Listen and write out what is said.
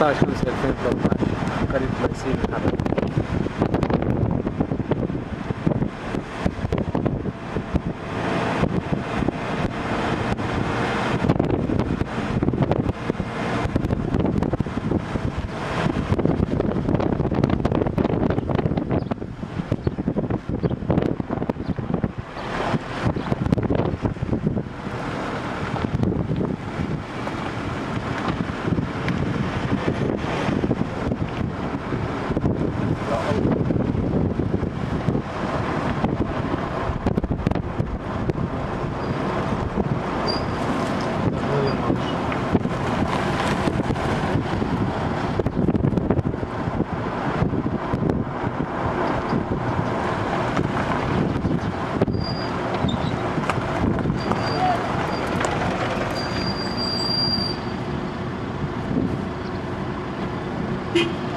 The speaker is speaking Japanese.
está achando esse evento, mas o cara vai ser. Thank